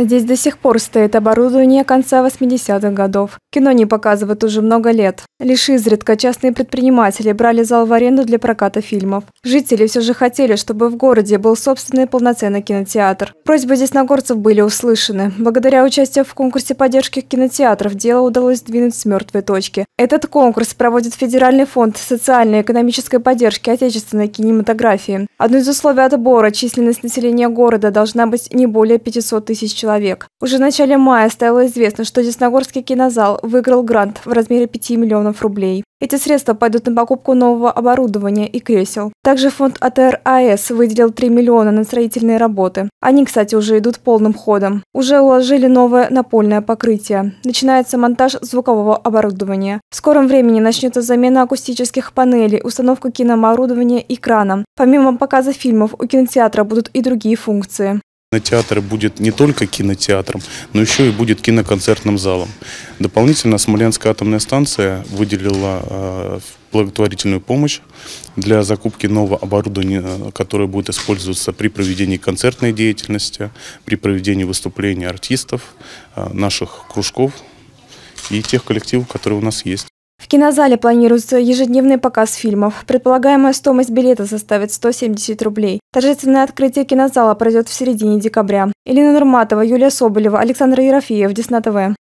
Здесь до сих пор стоит оборудование конца 80-х годов. Кино не показывают уже много лет. Лишь изредка частные предприниматели брали зал в аренду для проката фильмов. Жители все же хотели, чтобы в городе был собственный полноценный кинотеатр. Просьбы десногорцев были услышаны. Благодаря участию в конкурсе поддержки кинотеатров дело удалось сдвинуть с мертвой точки. Этот конкурс проводит Федеральный фонд социальной и экономической поддержки отечественной кинематографии. Одно из условий отбора – численность населения города должна быть не более 500 тысяч человек. Уже в начале мая стало известно, что Десногорский кинозал выиграл грант в размере 5 миллионов рублей. Эти средства пойдут на покупку нового оборудования и кресел. Также фонд АТР АЭС выделил 3 миллиона на строительные работы. Они, кстати, уже идут полным ходом. Уже уложили новое напольное покрытие. Начинается монтаж звукового оборудования. В скором времени начнется замена акустических панелей, установка кинооборудования и крана. Помимо показа фильмов, у кинотеатра будут и другие функции. Кинотеатр будет не только кинотеатром, но еще и будет киноконцертным залом. Дополнительно Смоленская атомная станция выделила э, благотворительную помощь для закупки нового оборудования, которое будет использоваться при проведении концертной деятельности, при проведении выступлений артистов, э, наших кружков и тех коллективов, которые у нас есть. В кинозале планируется ежедневный показ фильмов. Предполагаемая стоимость билета составит 170 рублей. Торжественное открытие кинозала пройдет в середине декабря. Елена Нурматова, Юлия Соболева, Александр Ерофеев, Десна ТВ.